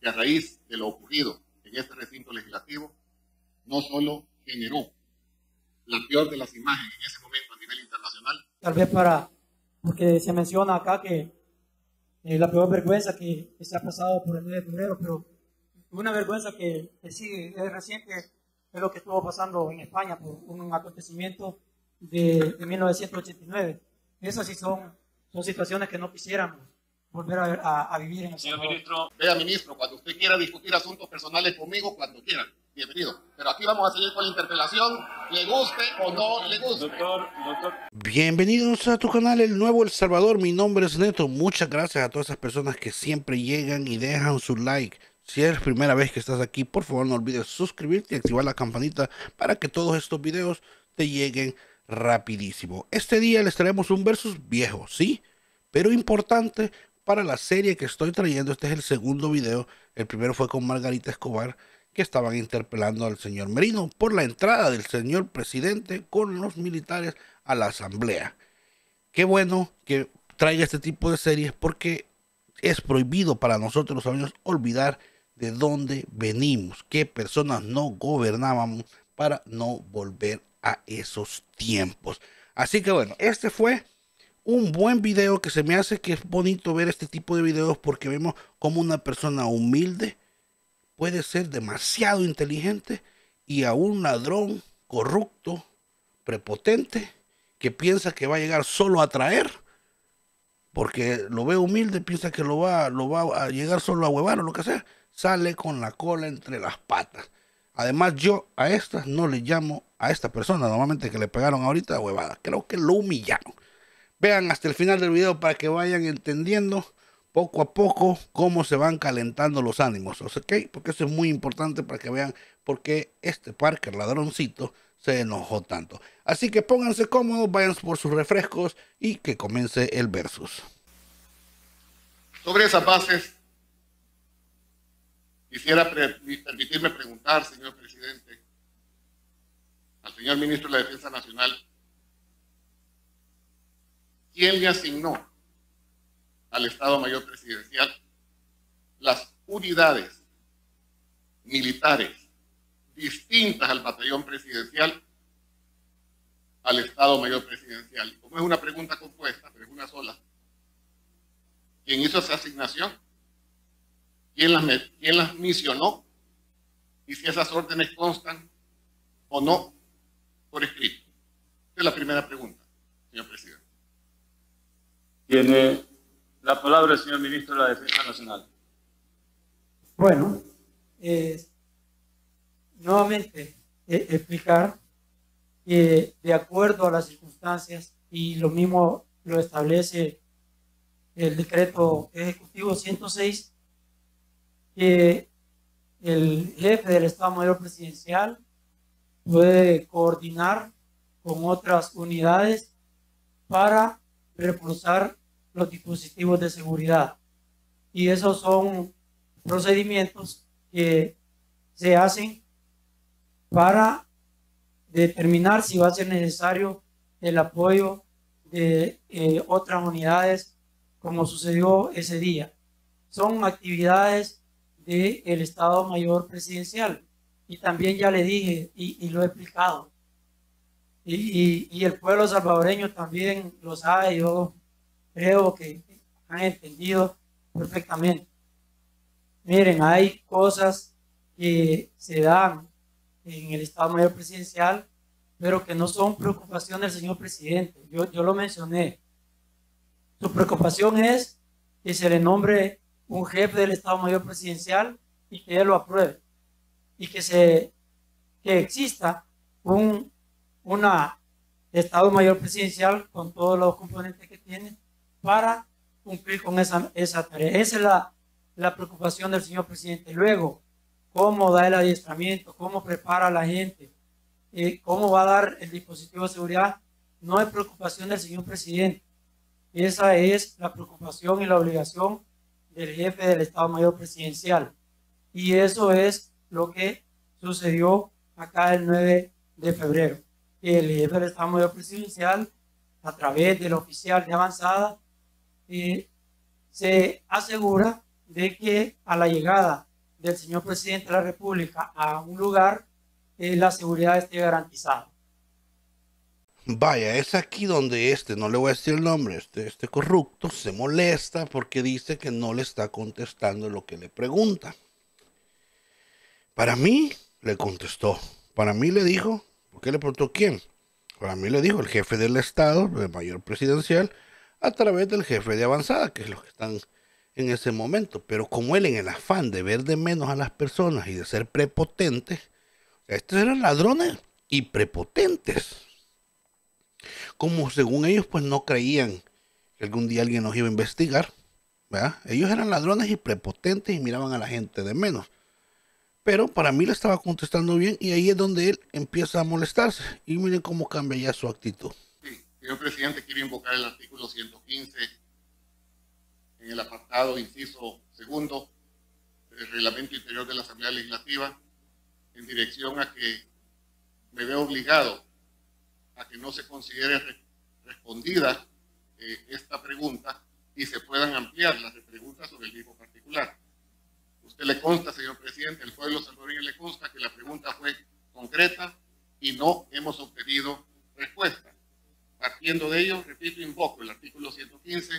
que a raíz de lo ocurrido en este recinto legislativo, no solo generó la peor de las imágenes en ese momento a nivel internacional. Tal vez para, porque se menciona acá que eh, la peor vergüenza que, se ha pasado por el mes de febrero, pero una vergüenza que, que sigue, es reciente, es lo que estuvo pasando en España por un acontecimiento de, de 1989. Esas sí son, son situaciones que no quisiéramos volver a, a, vivir en el Señor ministro. Vea, ministro, cuando usted quiera discutir asuntos personales conmigo, cuando quiera, bienvenido. Pero aquí vamos a seguir con la interpelación, le guste o no le guste. Doctor, doctor. Bienvenidos a tu canal El Nuevo El Salvador. Mi nombre es Neto. Muchas gracias a todas esas personas que siempre llegan y dejan su like. Si es primera vez que estás aquí, por favor no olvides suscribirte y activar la campanita para que todos estos videos te lleguen rapidísimo. Este día les traemos un versus viejo, sí, pero importante para la serie que estoy trayendo. Este es el segundo video. El primero fue con Margarita Escobar, que estaban interpelando al señor Merino por la entrada del señor presidente con los militares a la asamblea. Qué bueno que traiga este tipo de series porque es prohibido para nosotros los olvidar de dónde venimos, qué personas no gobernábamos para no volver a esos tiempos. Así que bueno, este fue un buen video que se me hace que es bonito ver este tipo de videos porque vemos como una persona humilde puede ser demasiado inteligente y a un ladrón corrupto, prepotente, que piensa que va a llegar solo a traer, porque lo ve humilde, piensa que lo va, lo va a llegar solo a huevar o lo que sea, sale con la cola entre las patas. Además, yo a estas no le llamo a esta persona, normalmente que le pegaron ahorita huevada, creo que lo humillaron. Vean hasta el final del video para que vayan entendiendo poco a poco cómo se van calentando los ánimos, ¿ok? Porque eso es muy importante para que vean por qué este Parker ladroncito se enojó tanto. Así que pónganse cómodos, vayan por sus refrescos y que comience el versus. Sobre esas bases, quisiera permitirme preguntar, señor presidente, al señor ministro de la Defensa Nacional, ¿quién le asignó al Estado Mayor Presidencial las unidades militares distintas al batallón presidencial al Estado Mayor Presidencial? como es una pregunta compuesta, pero es una sola, ¿quién hizo esa asignación? ¿Quién las, misionó? Y si esas órdenes constan o no por escrito. Esa es la primera pregunta, señor presidente. Tiene la palabra el señor ministro de la Defensa Nacional. Bueno, nuevamente eh, explicar que de acuerdo a las circunstancias y lo mismo lo establece el decreto ejecutivo 106, que el jefe del Estado Mayor Presidencial puede coordinar con otras unidades para reforzar los dispositivos de seguridad. Y esos son procedimientos que se hacen para determinar si va a ser necesario el apoyo de eh, otras unidades como sucedió ese día. Son actividades del Estado Mayor Presidencial. Y también ya le dije y, lo he explicado. Y, y, el pueblo salvadoreño también lo sabe. Yo creo que han entendido perfectamente. Miren, hay cosas que se dan en el Estado Mayor Presidencial, pero que no son preocupación del señor presidente. Yo, yo lo mencioné. Su preocupación es que se le nombre un jefe del Estado Mayor Presidencial y que él lo apruebe. Y que, se, que exista un una Estado Mayor Presidencial con todos los componentes que tiene para cumplir con esa, tarea. Esa es la, la preocupación del señor presidente. Luego, cómo da el adiestramiento, cómo prepara a la gente, eh, cómo va a dar el dispositivo de seguridad, no es preocupación del señor presidente. Esa es la preocupación y la obligación del jefe del Estado Mayor Presidencial. Y eso es lo que sucedió acá el 9 de febrero. El jefe del Estado Mayor Presidencial, a través del oficial de avanzada, se asegura de que a la llegada del señor presidente de la República a un lugar, eh, la seguridad esté garantizada. Vaya, es aquí donde este, no le voy a decir el nombre, este, este corrupto se molesta porque dice que no le está contestando lo que le pregunta. Para mí, le contestó. Para mí le dijo, ¿por qué le preguntó quién? Para mí le dijo el jefe del Estado, el mayor presidencial, a través del jefe de avanzada, que es los que están en ese momento. Pero como él en el afán de ver de menos a las personas y de ser prepotente, estos eran ladrones y prepotentes. Como según ellos pues no creían que algún día alguien nos iba a investigar, ¿verdad? Ellos eran ladrones y prepotentes y miraban a la gente de menos. Pero para mí le estaba contestando bien y ahí es donde él empieza a molestarse. Y miren cómo cambia ya su actitud. Señor presidente, quiero invocar el artículo 115 en el apartado inciso segundo del reglamento interior de la Asamblea Legislativa en dirección a que me veo obligado a que no se considere respondida eh, esta pregunta y se puedan ampliar las preguntas sobre el mismo particular. Usted le consta, señor presidente, el pueblo salvadoreño le consta que la pregunta fue concreta y no hemos obtenido respuesta. Partiendo de ello, repito, invoco el artículo 115,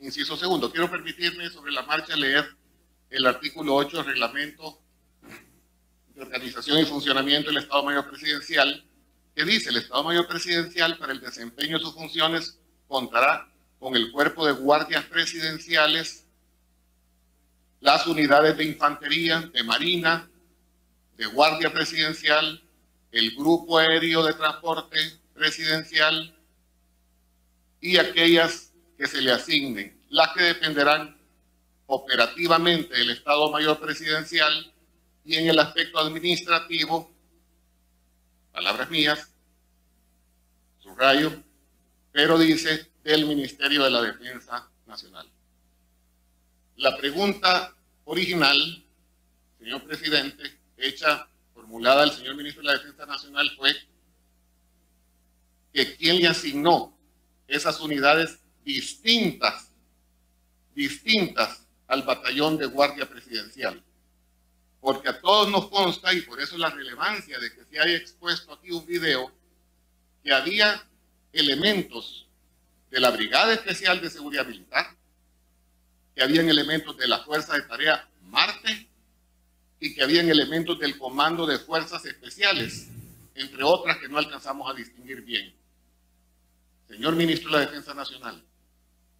inciso segundo. Quiero permitirme sobre la marcha leer el artículo 8 del reglamento de organización y funcionamiento del Estado Mayor Presidencial, que dice el Estado Mayor Presidencial para el desempeño de sus funciones contará con el cuerpo de guardias presidenciales, las unidades de infantería, de marina, de guardia presidencial, el grupo aéreo de transporte presidencial y aquellas que se le asignen, las que dependerán operativamente del Estado Mayor Presidencial y en el aspecto administrativo, palabras mías, subrayo, pero dice del Ministerio de la Defensa Nacional. La pregunta original, señor presidente, hecha, formulada al señor ministro de la Defensa Nacional fue que quién le asignó esas unidades distintas, distintas al batallón de guardia presidencial porque a todos nos consta, y por eso la relevancia de que se haya expuesto aquí un video, que había elementos de la Brigada Especial de Seguridad Militar, que habían elementos de la Fuerza de Tarea Marte y que habían elementos del Comando de Fuerzas Especiales, entre otras que no alcanzamos a distinguir bien. Señor Ministro de la Defensa Nacional,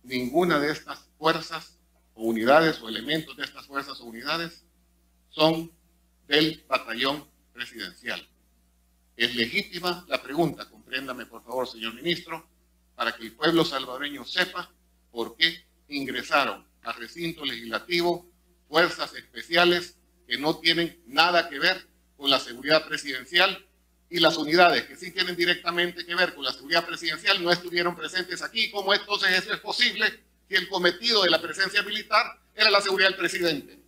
ninguna de estas fuerzas o unidades o elementos de estas fuerzas o unidades son del batallón presidencial. Es legítima la pregunta, compréndame por favor, señor ministro, para que el pueblo salvadoreño sepa por qué ingresaron al recinto legislativo fuerzas especiales que no tienen nada que ver con la seguridad presidencial y las unidades que sí tienen directamente que ver con la seguridad presidencial no estuvieron presentes aquí. ¿Cómo entonces eso es posible si el cometido de la presencia militar era la seguridad del presidente?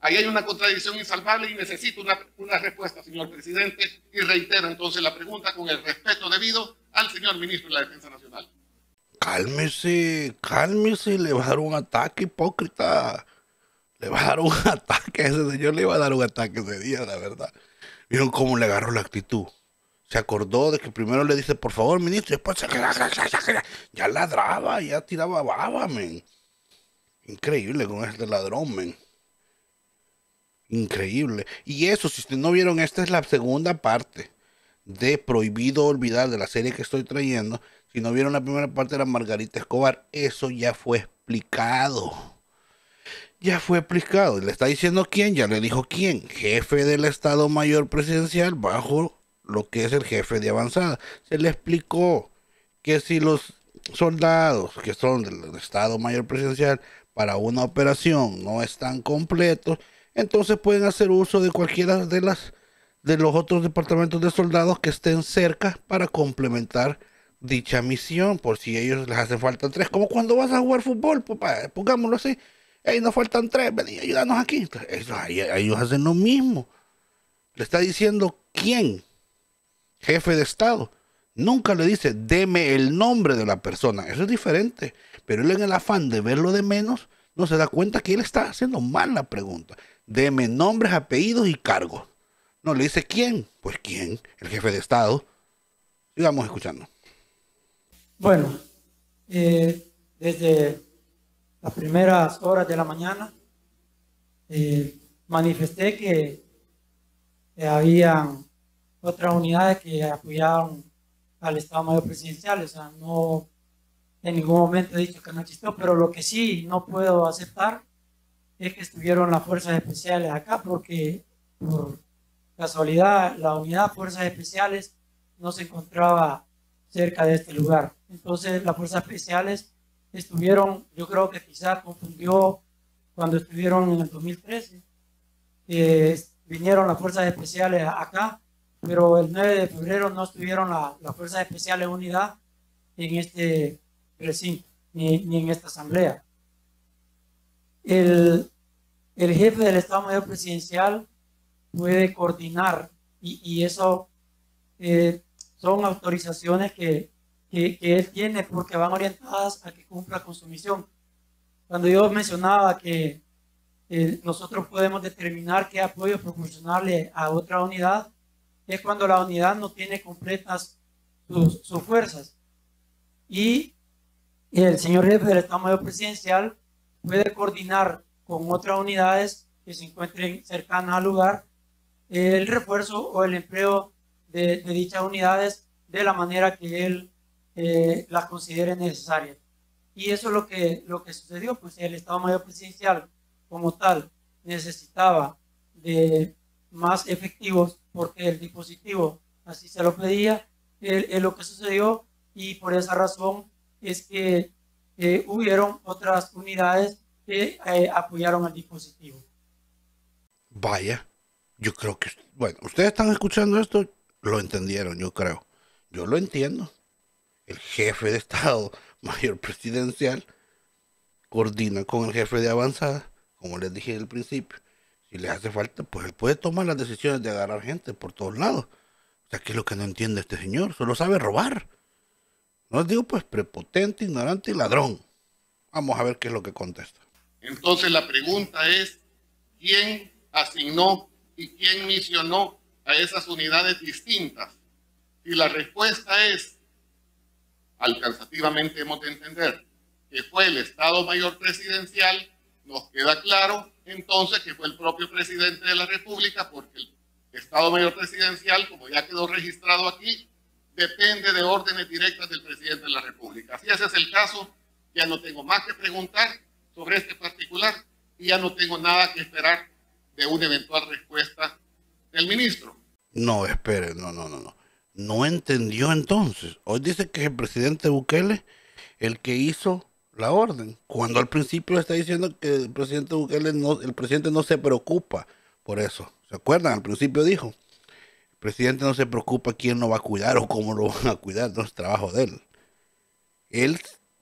Ahí hay una contradicción insalvable y necesito una, una, respuesta, señor presidente. Y reitero entonces la pregunta con el respeto debido al señor ministro de la Defensa Nacional. Cálmese, cálmese, le va a dar un ataque hipócrita. Le va a dar un ataque, a ese señor le va a dar un ataque ese día, la verdad. Vieron cómo le agarró la actitud. Se acordó de que primero le dice, por favor, ministro, y después se... ya ladraba, ya tiraba baba, men. Increíble con este ladrón, men. Increíble. Y eso, si ustedes no vieron, esta es la segunda parte de Prohibido Olvidar de la serie que estoy trayendo. Si no vieron la primera parte de la Margarita Escobar, eso ya fue explicado. Ya fue explicado. Le está diciendo quién, ya le dijo quién. Jefe del Estado Mayor Presidencial bajo lo que es el jefe de avanzada. Se le explicó que si los soldados que son del Estado Mayor Presidencial para una operación no están completos, entonces pueden hacer uso de cualquiera de las de los otros departamentos de soldados que estén cerca para complementar dicha misión, por si ellos les hacen falta tres, como cuando vas a jugar fútbol, papá, pongámoslo así, hey, nos faltan tres, ven y ayúdanos aquí. Eso, ellos hacen lo mismo. Le está diciendo quién, jefe de Estado. Nunca le dice, deme el nombre de la persona. Eso es diferente. Pero él en el afán de verlo de menos, no se da cuenta que él está haciendo mal la pregunta. Deme nombres, apellidos y cargos. No le dice quién. Pues quién, el jefe de Estado. Sigamos escuchando. Bueno, eh, desde las primeras horas de la mañana eh, manifesté que, había otras unidades que apoyaban al Estado Mayor Presidencial. O sea, no en ningún momento he dicho que no existió, pero lo que sí no puedo aceptar es que estuvieron las fuerzas especiales acá porque por casualidad la unidad fuerzas especiales no se encontraba cerca de este lugar. Entonces las fuerzas especiales estuvieron, yo creo que quizás confundió cuando estuvieron en el 2013, vinieron las fuerzas especiales acá, pero el 9 de febrero no estuvieron las fuerzas especiales unidad en este recinto, ni, ni en esta asamblea. El, el jefe del Estado Mayor Presidencial puede coordinar y, eso eh, son autorizaciones que, que, él tiene porque van orientadas a que cumpla con su misión. Cuando yo mencionaba que eh, nosotros podemos determinar qué apoyo proporcionarle a otra unidad, es cuando la unidad no tiene completas sus, sus fuerzas. Y el señor jefe del Estado Mayor Presidencial puede coordinar con otras unidades que se encuentren cercanas al lugar el refuerzo o el empleo de, dichas unidades de la manera que él eh, las considere necesarias. Y eso es lo que, lo que sucedió, pues el Estado Mayor Presidencial como tal necesitaba de más efectivos porque el dispositivo así se lo pedía, es lo que sucedió y por esa razón es que eh, hubieron otras unidades que eh, apoyaron al dispositivo. Vaya, yo creo que, bueno, ustedes están escuchando esto, lo entendieron, yo creo. Yo lo entiendo. El jefe de Estado Mayor Presidencial coordina con el jefe de avanzada, como les dije al principio. Si le hace falta, pues él puede tomar las decisiones de agarrar gente por todos lados. O sea, ¿qué es lo que no entiende este señor? Solo sabe robar. No les digo, pues, prepotente, ignorante y ladrón. Vamos a ver qué es lo que contesta. Entonces la pregunta es, ¿quién asignó y quién misionó a esas unidades distintas? Y la respuesta es, alcanzativamente hemos de entender, que fue el Estado Mayor Presidencial, nos queda claro entonces que fue el propio presidente de la República, porque el Estado Mayor Presidencial, como ya quedó registrado aquí, depende de órdenes directas del presidente de la República. Si ese es el caso, ya no tengo más que preguntar sobre este particular y ya no tengo nada que esperar de una eventual respuesta del ministro. No, espere, no, no, no, no. No entendió entonces. Hoy dice que el presidente Bukele el que hizo la orden, cuando al principio está diciendo que el presidente Bukele no, el presidente no se preocupa por eso. ¿Se acuerdan? Al principio dijo, el presidente no se preocupa quién lo va a cuidar o cómo lo van a cuidar, no es trabajo de él. El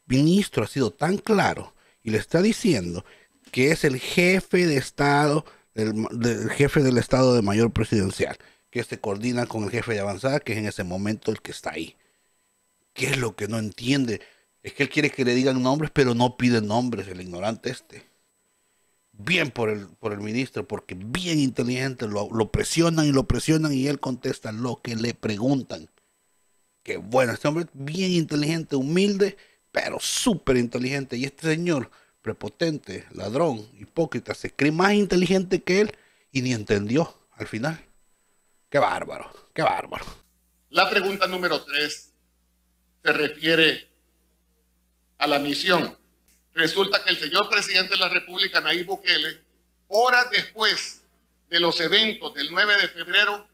ministro ha sido tan claro y le está diciendo que es el jefe de Estado, del, jefe del Estado de mayor presidencial, que se coordina con el jefe de avanzada, que es en ese momento el que está ahí. ¿Qué es lo que no entiende? Es que él quiere que le digan nombres, pero no pide nombres, el ignorante este. Bien por el, por el ministro, porque bien inteligente, lo, presionan y lo presionan y él contesta lo que le preguntan. Que bueno, este hombre bien inteligente, humilde, pero súper inteligente. Y este señor, prepotente, ladrón, hipócrita, se cree más inteligente que él y ni entendió al final. Qué bárbaro, qué bárbaro. La pregunta número tres se refiere a la misión. Resulta que el señor presidente de la República, Nayib Bukele, horas después de los eventos del 9 de febrero,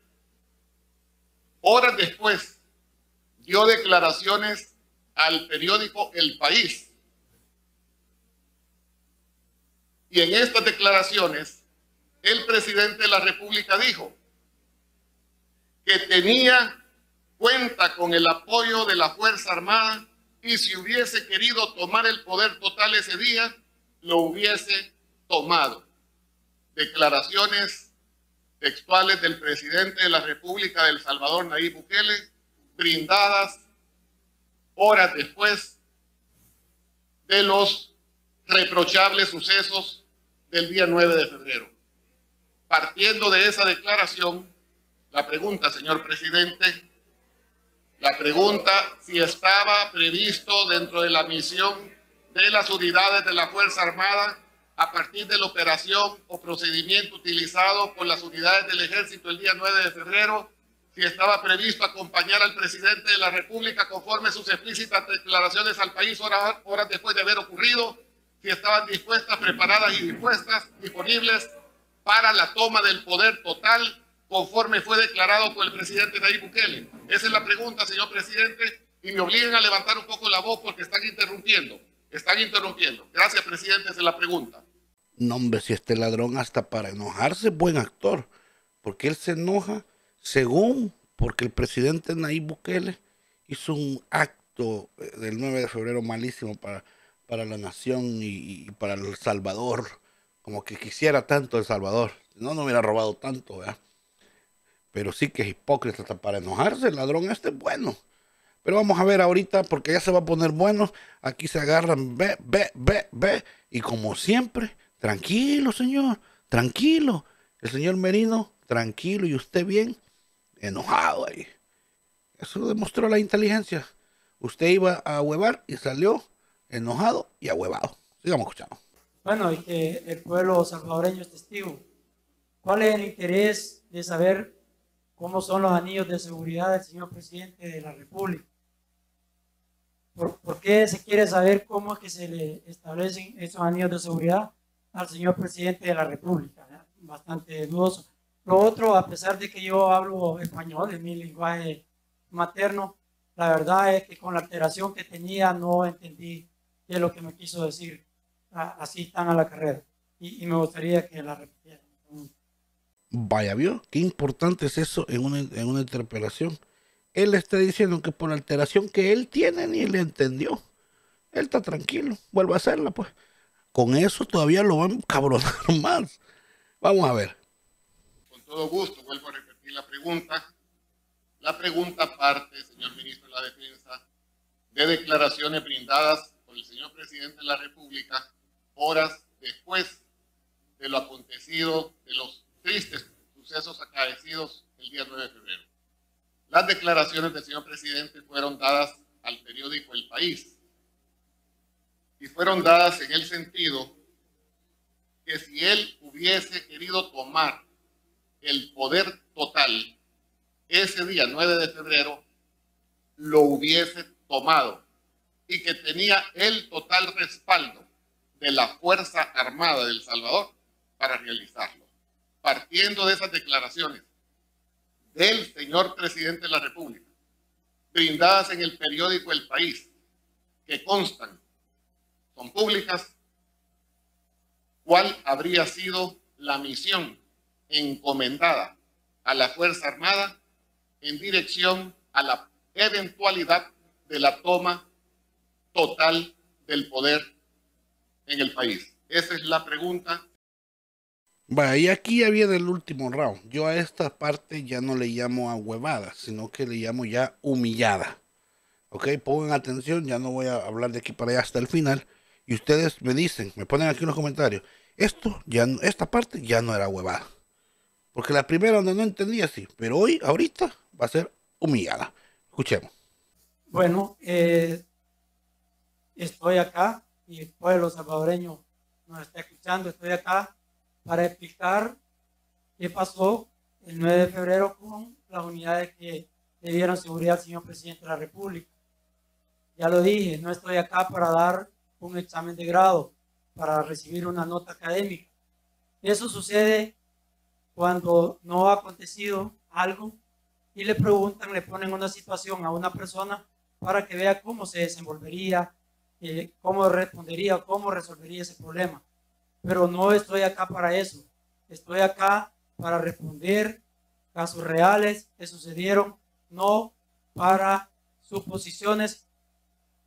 horas después, dio declaraciones al periódico El País. Y en estas declaraciones, el presidente de la República dijo que tenía cuenta con el apoyo de la Fuerza Armada y si hubiese querido tomar el poder total ese día, lo hubiese tomado. Declaraciones textuales del presidente de la República del Salvador, Nayib Bukele, brindadas horas después de los reprochables sucesos del día 9 de febrero. Partiendo de esa declaración, la pregunta, señor presidente, la pregunta si estaba previsto dentro de la misión de las unidades de la Fuerza Armada a partir de la operación o procedimiento utilizado por las unidades del ejército el día 9 de febrero, si estaba previsto acompañar al presidente de la República conforme sus explícitas declaraciones al país horas, horas después de haber ocurrido, si estaban dispuestas, preparadas y dispuestas, disponibles para la toma del poder total conforme fue declarado por el presidente Nayib Bukele. Esa es la pregunta, señor presidente, y me obligan a levantar un poco la voz porque están interrumpiendo. Están interrumpiendo. Gracias, presidente, esa es la pregunta. No, hombre, si este ladrón hasta para enojarse buen actor, porque él se enoja según porque el presidente Nayib Bukele hizo un acto eh, del 9 de febrero malísimo para, para la nación y, y para El Salvador, como que quisiera tanto El Salvador, no, no hubiera robado tanto, ¿verdad? Pero sí que es hipócrita hasta para enojarse, el ladrón este es bueno. Pero vamos a ver ahorita, porque ya se va a poner bueno. Aquí se agarran, ve, ve, ve, ve. Y como siempre, tranquilo, señor, tranquilo. El señor Merino, tranquilo. Y usted bien, enojado ahí. Eso demostró la inteligencia. Usted iba a huevar y salió enojado y ahuevado. Sigamos escuchando. Bueno, que el pueblo salvadoreño es testigo. ¿Cuál es el interés de saber cómo son los anillos de seguridad del señor presidente de la República? ¿Por, qué se quiere saber cómo es que se le establecen esos anillos de seguridad al señor presidente de la República? ¿verdad? Bastante dudoso. Lo otro, a pesar de que yo hablo español, en mi lenguaje materno, la verdad es que con la alteración que tenía no entendí qué es lo que me quiso decir así tan a la carrera. Y, y me gustaría que la repitiera. Vaya, ¿vio? Qué importante es eso en una, en una interpelación. Él está diciendo que por la alteración que él tiene ni le entendió. Él está tranquilo, vuelve a hacerla, pues. Con eso todavía lo van a cabronar más. Vamos a ver. Con todo gusto, vuelvo a repetir la pregunta. La pregunta parte, señor ministro de la Defensa, de declaraciones brindadas por el señor presidente de la República horas después de lo acontecido, de los tristes sucesos acaecidos el día 9 de febrero. Las declaraciones del señor presidente fueron dadas al periódico El País y fueron dadas en el sentido que si él hubiese querido tomar el poder total ese día 9 de febrero, lo hubiese tomado y que tenía el total respaldo de la Fuerza Armada del Salvador para realizarlo. Partiendo de esas declaraciones del señor presidente de la República, brindadas en el periódico El País, que constan, son públicas, cuál habría sido la misión encomendada a la Fuerza Armada en dirección a la eventualidad de la toma total del poder en el país. Esa es la pregunta. Vaya, y aquí ya viene el último round. Yo a esta parte ya no le llamo a huevada, sino que le llamo ya humillada. Ok, pongan atención, ya no voy a hablar de aquí para allá hasta el final. Y ustedes me dicen, me ponen aquí en los comentarios, esto ya, esta parte ya no era huevada. Porque la primera donde no entendía sí, pero hoy, ahorita, va a ser humillada. Escuchemos. Bueno, eh, estoy acá y el pueblo salvadoreño nos está escuchando. Estoy acá para explicar qué pasó el 9 de febrero con las unidades que le dieron seguridad al señor presidente de la República. Ya lo dije, no estoy acá para dar un examen de grado, para recibir una nota académica. Eso sucede cuando no ha acontecido algo y le preguntan, le ponen una situación a una persona para que vea cómo se desenvolvería, eh, cómo respondería, cómo resolvería ese problema. Pero no estoy acá para eso. Estoy acá para responder casos reales que sucedieron, no para suposiciones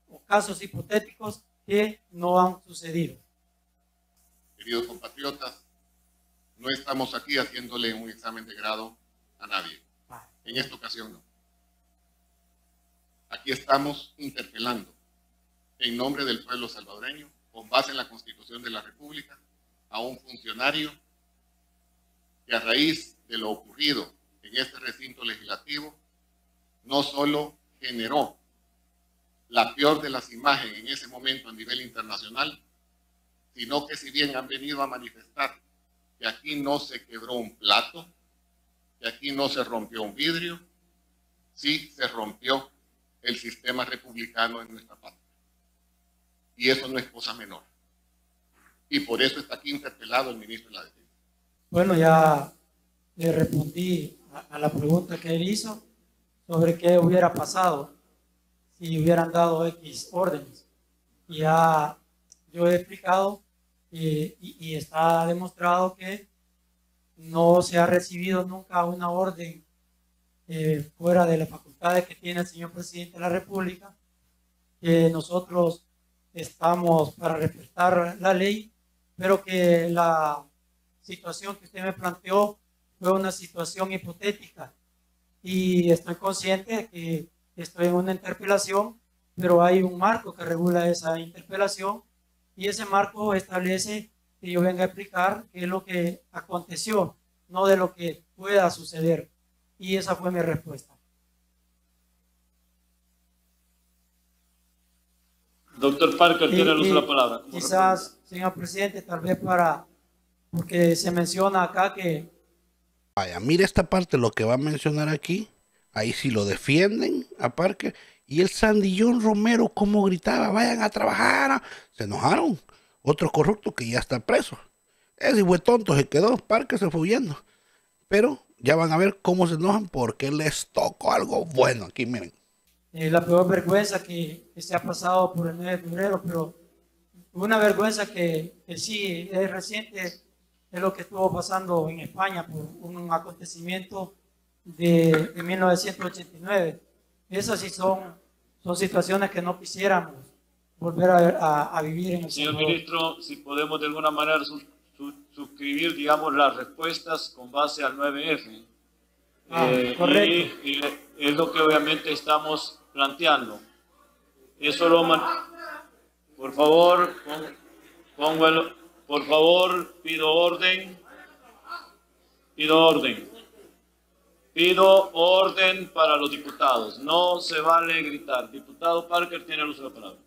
o casos hipotéticos que no han sucedido. Queridos compatriotas, no estamos aquí haciéndole un examen de grado a nadie. En esta ocasión no. Aquí estamos interpelando en nombre del pueblo salvadoreño, con base en la Constitución de la República, a un funcionario que a raíz de lo ocurrido en este recinto legislativo, no solo generó la peor de las imágenes en ese momento a nivel internacional, sino que si bien han venido a manifestar que aquí no se quebró un plato, que aquí no se rompió un vidrio, sí se rompió el sistema republicano en nuestra patria. Y eso no es cosa menor. Y por eso está aquí interpelado el ministro de la Defensa. Bueno, ya le respondí a, la pregunta que él hizo sobre qué hubiera pasado si hubieran dado X órdenes. Ya yo he explicado y, y, está demostrado que no se ha recibido nunca una orden eh, fuera de las facultades que tiene el señor presidente de la República, que nosotros estamos para respetar la ley, pero que la situación que usted me planteó fue una situación hipotética y estoy consciente de que estoy en una interpelación, pero hay un marco que regula esa interpelación y ese marco establece que yo venga a explicar qué es lo que aconteció, no de lo que pueda suceder. Y esa fue mi respuesta. Doctor Parker, tiene luz la palabra. Quizás, señor presidente, tal vez para, porque se menciona acá que... Vaya, mire esta parte, lo que va a mencionar aquí, ahí sí lo defienden a Parker, y el Sandillón Romero, como gritaba, vayan a trabajar. Se enojaron. Otro corrupto que ya está preso. Ese fue tonto, se quedó, Parque se fue huyendo. Pero ya van a ver cómo se enojan porque les tocó algo bueno aquí, miren. Eh, la peor vergüenza que, se ha pasado por el 9 de febrero, pero una vergüenza que, sí es reciente, es lo que estuvo pasando en España por un acontecimiento de, de 1989. Esas sí son son situaciones que no quisiéramos volver a, vivir en el Señor ministro, si podemos de alguna manera suscribir, digamos, las respuestas con base al 9F. Ah, eh, correcto. Y, es lo que obviamente estamos planteando. Eso lo Por favor, por favor, pido orden. Pido orden. Pido orden para los diputados. No se vale gritar. Diputado Parker tiene el uso de la palabra.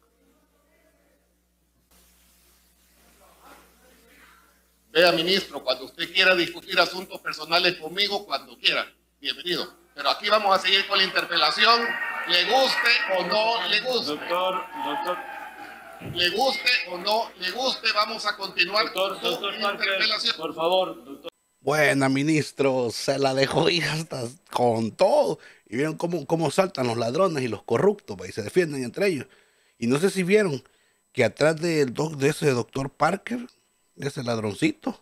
Vea, ministro, cuando usted quiera discutir asuntos personales conmigo, cuando quiera, bienvenido. Pero aquí vamos a seguir con la interpelación, le guste o no le guste. Doctor, doctor. Le guste o no le guste, vamos a continuar con la interpelación. Por favor, doctor. Buena, ministro, se la dejó ir hasta con todo. Y vieron cómo, cómo saltan los ladrones y los corruptos y se defienden entre ellos. Y no sé si vieron que atrás de, de ese doctor Parker, de ese ladroncito,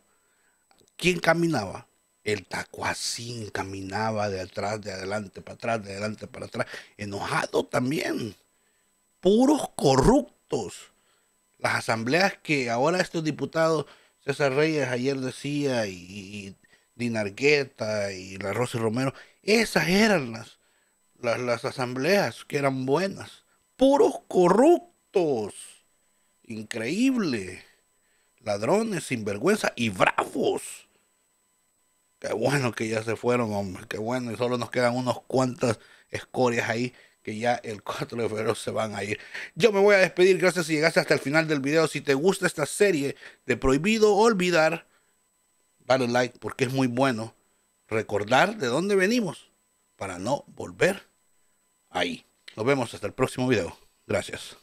¿quién caminaba? El tacuacín caminaba de atrás, de adelante para atrás, de adelante para atrás, enojado también. Puros corruptos. Las asambleas que ahora estos diputados César Reyes ayer decía, y, Dinargueta y la Rosy Romero, esas eran las, las, asambleas que eran buenas. Puros corruptos. Increíble. Ladrones, sinvergüenza y bravos. Qué bueno que ya se fueron, hombre. Qué bueno. Y solo nos quedan unos cuantas escorias ahí que ya el 4 de febrero se van a ir. Yo me voy a despedir, gracias si llegaste hasta el final del video. Si te gusta esta serie de Prohibido Olvidar, dale like porque es muy bueno recordar de dónde venimos para no volver ahí. Nos vemos hasta el próximo video. Gracias.